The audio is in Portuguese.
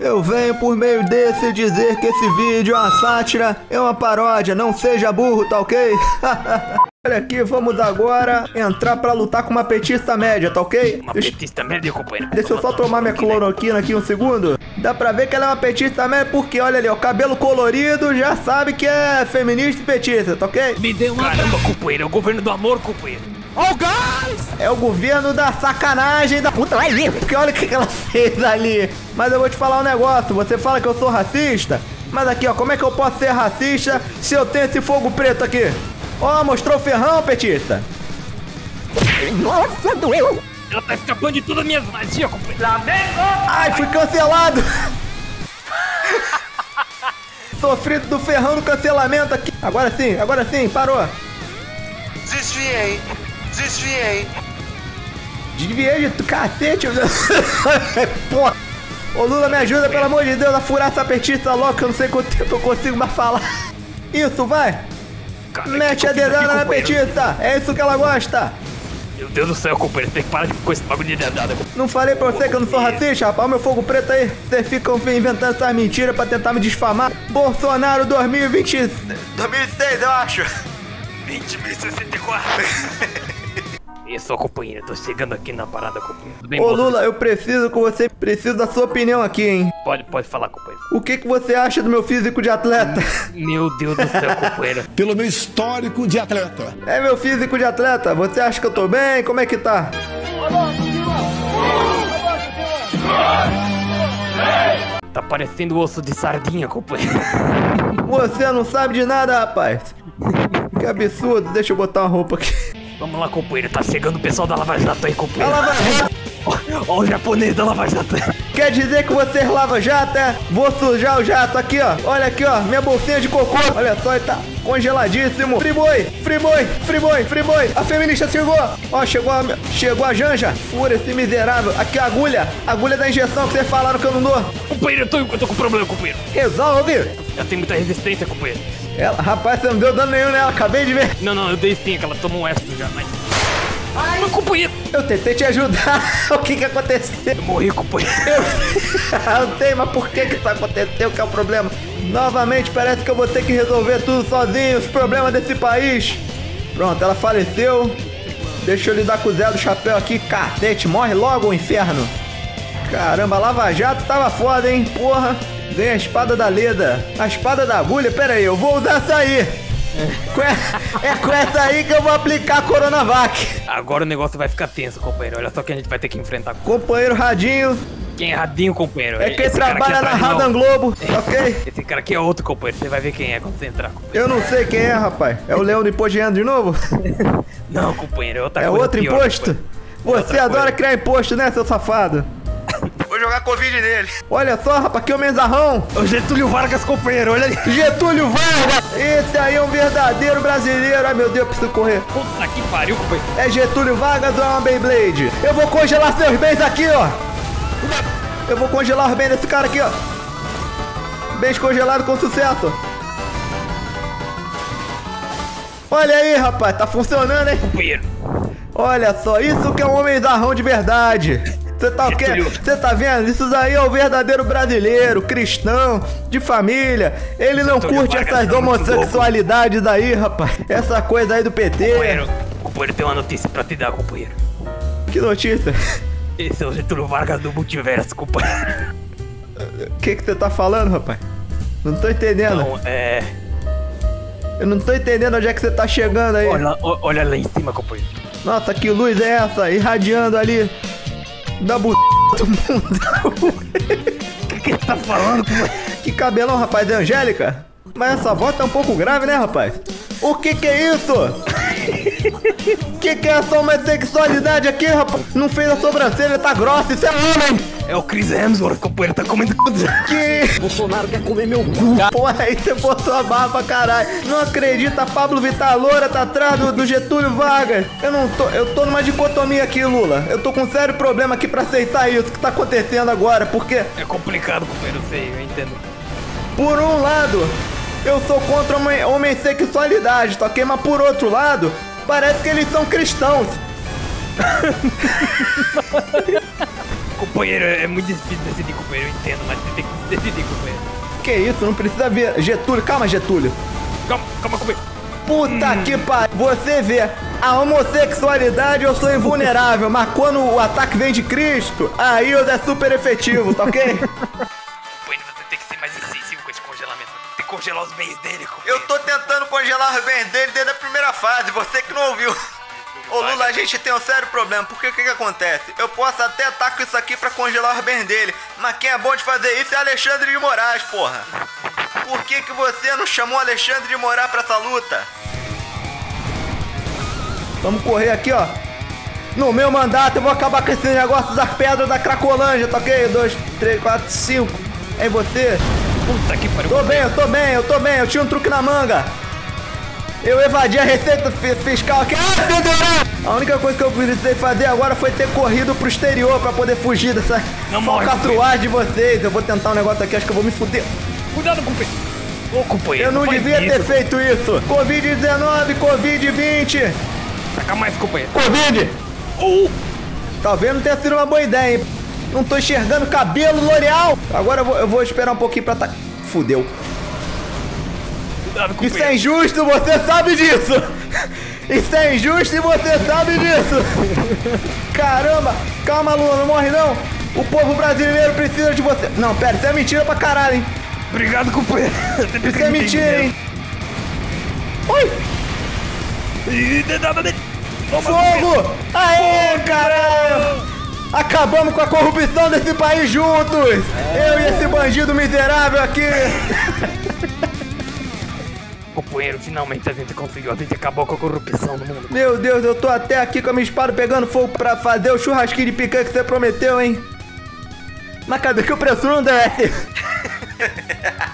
Eu venho por meio desse dizer que esse vídeo é uma sátira, é uma paródia, não seja burro, tá ok? Olha aqui, vamos agora entrar pra lutar com uma petista média, tá ok? Uma petista média, companheiro. deixa eu só tomar minha cloroquina aqui um segundo. Dá pra ver que ela é uma petista média porque, olha ali, ó, cabelo colorido, já sabe que é feminista e petista, tá ok? Me deu uma... Caramba, companheiro, é o governo do amor, companheiro. É o governo da sacanagem da puta ali. Porque olha o que que ela fez ali. Mas eu vou te falar um negócio. Você fala que eu sou racista. Mas aqui, ó, como é que eu posso ser racista se eu tenho esse fogo preto aqui? Ó, mostrou o ferrão, petista. Nossa, doeu. Ela tá escapando de todas as minhas magias, companheiro. Ai, fui cancelado. Sofrido do ferrão do cancelamento aqui. Agora sim, agora sim, parou. Desviei. Desviei. Desviei de cacete. Pô. Ô Lula, me ajuda, pelo amor de Deus, a furar essa petista logo, que eu não sei quanto tempo eu consigo mais falar. Isso, vai. Cara, Mete que a dedada na petista. É isso que ela gosta. Meu Deus do céu, companheiro. Tem que parar de com esse bagulho de dedada. Não falei pra você que eu não sou racista, rapaz? O meu fogo preto aí. Vocês ficam inventando essas mentiras pra tentar me difamar. Bolsonaro 2020... 2006, eu acho. 20.064. Isso, companheiro. Tô chegando aqui na parada, companheiro. Tudo bem, Ô? Lula, eu preciso com você, preciso da sua opinião aqui, hein? Pode, pode falar, companheiro. O que, que você acha do meu físico de atleta? Meu Deus do céu, companheiro. pelo meu histórico de atleta. É meu físico de atleta. Você acha que eu tô bem? Como é que tá? Tá parecendo osso de sardinha, companheiro. Você não sabe de nada, rapaz. Que absurdo. Deixa eu botar uma roupa aqui. Vamos lá, companheiro. Tá chegando o pessoal da Lava Jato aí, companheiro. Ó, ó o japonês da Lava Jato. Quer dizer que você lava jato, é? Vou sujar o jato aqui, ó. Olha aqui, ó. Minha bolsinha de cocô. Olha só, ele tá congeladíssimo. Friboi, friboi, friboi, friboi. A feminista chegou. Ó, chegou a, chegou a Janja. Fura esse miserável. Aqui a agulha. Agulha da injeção que vocês falaram que eu não dou. Companheiro, eu tô, eu tô com problema, companheiro. Resolve. Ela tem muita resistência, companheiro. Ela, rapaz, você não deu dano nenhum nela. Acabei de ver. Não, não, eu dei sim, que ela tomou um extra já, mas... Mas, companheiro, Eu tentei te ajudar. o que que aconteceu? eu morri, companheiro. Eu sei, mas por que que isso aconteceu? Que é o problema? Novamente, parece que eu vou ter que resolver tudo sozinho, os problemas desse país. Pronto, ela faleceu. Deixa eu lidar com o Zé do Chapéu aqui. Cacete, morre logo o inferno. Caramba, Lava Jato tava foda, hein? Porra. Ganhei a espada da Leda. A espada da agulha? Pera aí, eu vou usar essa aí. E- É com essa aí que eu vou aplicar a Coronavac. Agora o negócio vai ficar tenso, companheiro. Olha só que a gente vai ter que enfrentar. Companheiro Radinho, Quem é Radinho, companheiro? é quem Esse trabalha na de nós. Radan Globo, ok? Esse cara aqui é outro, companheiro. Você vai ver quem é quando você entrar. companheiro. Eu não sei quem é, rapaz. É o Leão do Imposto de novo? Não, companheiro, é outra É coisa. outro pior, imposto? companheiro. Você adora coisa. criar imposto, né, seu safado? Jogar Covid nele. Olha só, rapaz, que homenzarrão. O Getúlio Vargas, companheiro, olha ali. Getúlio Vargas. Esse aí é um verdadeiro brasileiro. Ai, meu Deus, eu preciso correr. Puta que pariu, companheiro. É Getúlio Vargas ou é uma Beyblade? Eu vou congelar seus bens aqui, ó. Eu vou congelar os bens desse cara aqui, ó. Bens congelados com sucesso. Olha aí, rapaz, tá funcionando, hein? Companheiro. Olha só, isso que é um homenzarrão de verdade. Você tá o quê? Você tá vendo? Isso daí é o verdadeiro brasileiro, cristão, de família. Ele não Getúlio curte essas tá homossexualidades aí, rapaz. Essa coisa aí do PT. Companheiro, companheiro, tem uma notícia pra te dar, companheiro. Que notícia? Esse é o Getúlio Vargas do multiverso, companheiro. O que que você tá falando, rapaz? Não tô entendendo. Então, é. Eu não tô entendendo onde é que você tá chegando aí. Olha, olha lá em cima, companheiro. Nossa, que luz é essa? Irradiando ali da bu... do mundo. O que, você tá falando? Que cabelão, rapaz, é Angélica? Mas essa voz tá um pouco grave, né, rapaz? O que que é isso? que que é essa homossexualidade aqui, rapaz? Não fez a sobrancelha, tá grossa, isso é homem! É o Chris Hemsworth, companheiro, tá comendo tudo. Que... Bolsonaro quer comer meu cu. Porra, aí você botou a barra pra caralho. Não acredita, Pablo Vittar Loura tá atrás do, do Getúlio Vargas. Eu não tô, eu tô numa dicotomia aqui, Lula. Eu tô com um sério problema aqui pra aceitar isso que tá acontecendo agora, porque É complicado, companheiro, sei, eu entendo. Por um lado, eu sou contra homossexualidade, tá ok? Mas por outro lado, parece que eles são cristãos. Companheiro, é muito difícil decidir, companheiro. Eu entendo, mas tem que decidir, companheiro. Que isso, não precisa ver. Getúlio, calma, Getúlio. Calma, calma, companheiro. Puta que pariu. Você vê, a homossexualidade eu sou invulnerável, mas quando o ataque vem de Cristo, aí eu é super efetivo, tá ok? congelar os bens dele, companheiro. Eu tô tentando congelar os bens dele desde a primeira fase, você que não ouviu. Ô Lula, a gente tem um sério problema, porque o que que acontece? Eu posso até estar com isso aqui pra congelar os bens dele, mas quem é bom de fazer isso é Alexandre de Moraes, porra. Por que que você não chamou Alexandre de Moraes pra essa luta? Vamos correr aqui, ó. No meu mandato eu vou acabar com esse negócio das pedras da Cracolândia, tá ok? Dois, três, quatro, cinco. É você? Puta que pariu. Tô bem, eu tô bem, eu tô bem, eu tinha um truque na manga. Eu evadi a receita fi- fiscal aqui. Ah, federal! A única coisa que eu precisei fazer agora foi ter corrido pro exterior pra poder fugir dessa Não morre, falcatruagem de vocês. Eu vou tentar um negócio aqui, acho que eu vou me fuder. Cuidado, companheiro. Ô, companheiro. Eu não faz devia ter isso. feito isso. Covid-19, Covid-20. Taca mais, companheiro. Covid! Oh, Talvez não tenha sido uma boa ideia, hein? Não tô enxergando cabelo, L'Oreal! Agora eu vou, eu vou esperar um pouquinho pra tá. Fudeu. cuidado, Isso é injusto, você sabe disso! Isso é injusto e você sabe disso! Caramba! Calma, Lula, não morre não! O povo brasileiro precisa de você! Não, pera, isso é mentira pra caralho, hein? Obrigado, companheiro. Isso é mentira, hein? Oi! Fogo! Aê, caralho! Acabamos com a corrupção desse país juntos! Eu e esse bandido miserável aqui! Companheiro, finalmente a gente conseguiu. A gente acabou com a corrupção no mundo. Meu Deus, eu tô até aqui com a minha espada pegando fogo pra fazer o churrasquinho de picanha que você prometeu, hein? Mas cadê que o preço não desce?